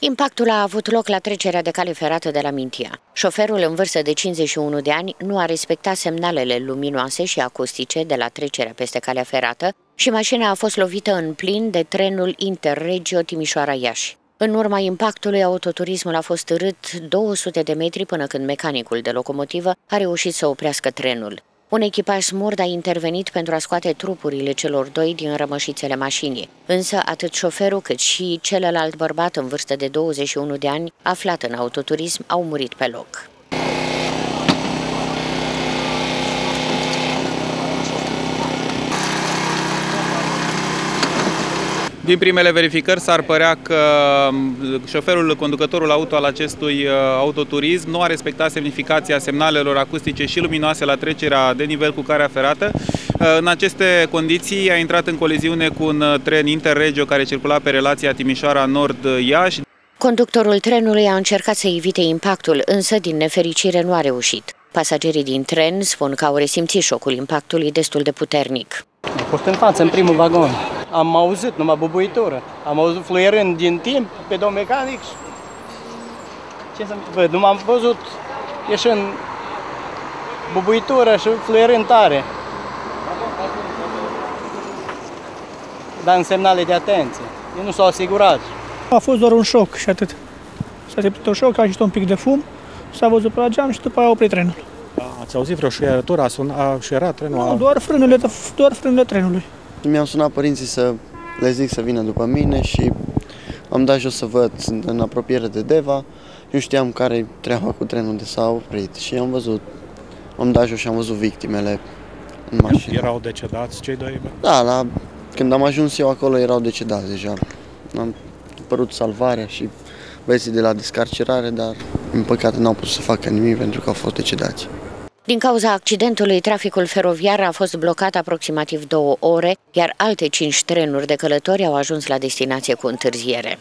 Impactul a avut loc la trecerea de cale ferată de la Mintia. Șoferul în vârstă de 51 de ani nu a respectat semnalele luminoase și acustice de la trecerea peste calea ferată și mașina a fost lovită în plin de trenul Interregio Timișoara-Iași. În urma impactului, autoturismul a fost rât 200 de metri până când mecanicul de locomotivă a reușit să oprească trenul. Un echipaj smurd a intervenit pentru a scoate trupurile celor doi din rămășițele mașinii, însă atât șoferul cât și celălalt bărbat în vârstă de 21 de ani, aflat în autoturism, au murit pe loc. Din primele verificări s-ar părea că um, șoferul, conducătorul auto al acestui uh, autoturism nu a respectat semnificația semnalelor acustice și luminoase la trecerea de nivel cu carea ferată. Uh, în aceste condiții a intrat în coliziune cu un uh, tren Interregio care circula pe relația Timișoara-Nord-Iași. Conductorul trenului a încercat să evite impactul, însă din nefericire nu a reușit. Pasagerii din tren spun că au resimțit șocul impactului destul de puternic. A fost în față, în primul vagon am auzit numai bubuitură. Am auzit fluierând din timp pe domn mecanic și ce să văd, nu am văzut ieșind bubuitură și fluierând tare. Dar în semnale de atenție. Ei nu s-au asigurat. A fost doar un șoc și atât. S-a simțit un șoc, a ieșit un pic de fum, s-a văzut pe la geam și după aia a oprit trenul. Ați auzit vreo șuierătură? A, sun, a șuierat trenul? Nu, doar frânele, doar frânele trenului. Mi-am sunat părinții să le zic să vină după mine și am dat jos să văd, sunt în apropiere de Deva, nu știam care e treaba cu trenul de s-a oprit și am văzut, am dat jos și am văzut victimele în mașină. Erau decedați cei doi? Da, la, când am ajuns eu acolo erau decedați deja. Am părut salvarea și băieții de la descarcerare, dar în păcate n-au putut să facă nimic pentru că au fost decedați. Din cauza accidentului, traficul feroviar a fost blocat aproximativ două ore, iar alte cinci trenuri de călători au ajuns la destinație cu întârziere.